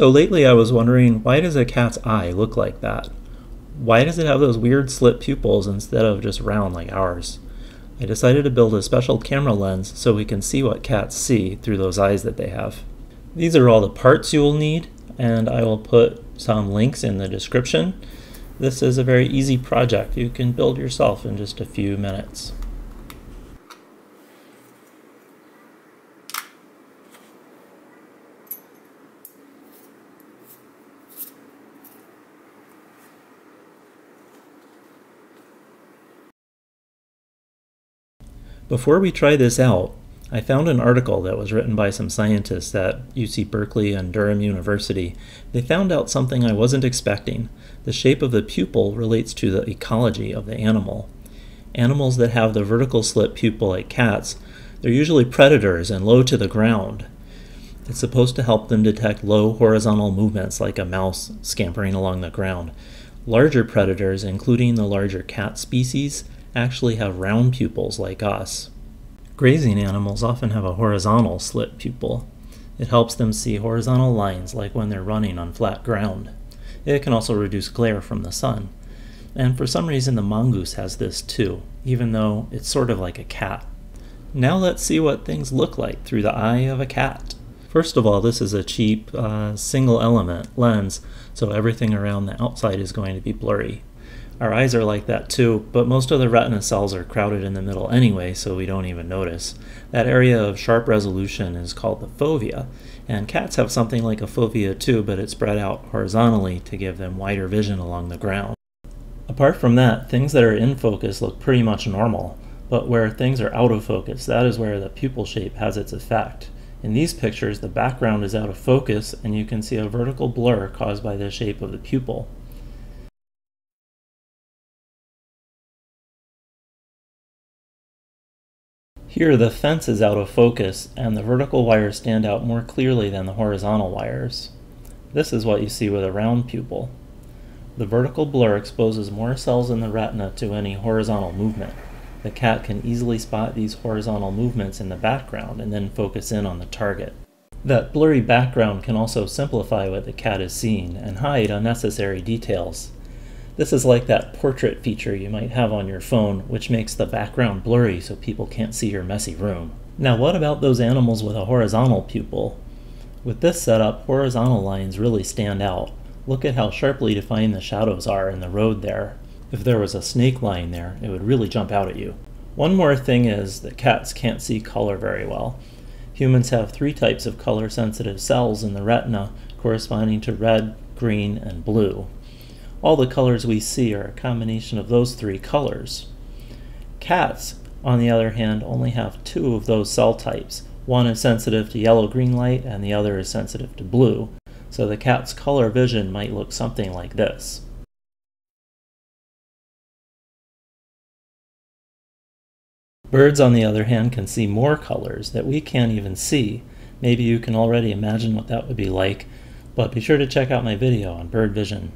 So lately I was wondering, why does a cat's eye look like that? Why does it have those weird slit pupils instead of just round like ours? I decided to build a special camera lens so we can see what cats see through those eyes that they have. These are all the parts you will need, and I will put some links in the description. This is a very easy project you can build yourself in just a few minutes. Before we try this out, I found an article that was written by some scientists at UC Berkeley and Durham University. They found out something I wasn't expecting. The shape of the pupil relates to the ecology of the animal. Animals that have the vertical slit pupil like cats, they're usually predators and low to the ground. It's supposed to help them detect low horizontal movements like a mouse scampering along the ground. Larger predators, including the larger cat species, actually have round pupils like us. Grazing animals often have a horizontal slit pupil. It helps them see horizontal lines like when they're running on flat ground. It can also reduce glare from the sun. And for some reason the mongoose has this too, even though it's sort of like a cat. Now let's see what things look like through the eye of a cat. First of all, this is a cheap uh, single element lens, so everything around the outside is going to be blurry. Our eyes are like that too, but most of the retina cells are crowded in the middle anyway, so we don't even notice. That area of sharp resolution is called the fovea, and cats have something like a fovea too, but it's spread out horizontally to give them wider vision along the ground. Apart from that, things that are in focus look pretty much normal, but where things are out of focus, that is where the pupil shape has its effect. In these pictures, the background is out of focus, and you can see a vertical blur caused by the shape of the pupil. Here the fence is out of focus and the vertical wires stand out more clearly than the horizontal wires. This is what you see with a round pupil. The vertical blur exposes more cells in the retina to any horizontal movement. The cat can easily spot these horizontal movements in the background and then focus in on the target. That blurry background can also simplify what the cat is seeing and hide unnecessary details. This is like that portrait feature you might have on your phone, which makes the background blurry so people can't see your messy room. Now what about those animals with a horizontal pupil? With this setup, horizontal lines really stand out. Look at how sharply defined the shadows are in the road there. If there was a snake lying there, it would really jump out at you. One more thing is that cats can't see color very well. Humans have three types of color sensitive cells in the retina corresponding to red, green, and blue. All the colors we see are a combination of those three colors. Cats, on the other hand, only have two of those cell types. One is sensitive to yellow-green light and the other is sensitive to blue, so the cat's color vision might look something like this. Birds, on the other hand, can see more colors that we can't even see. Maybe you can already imagine what that would be like, but be sure to check out my video on bird vision.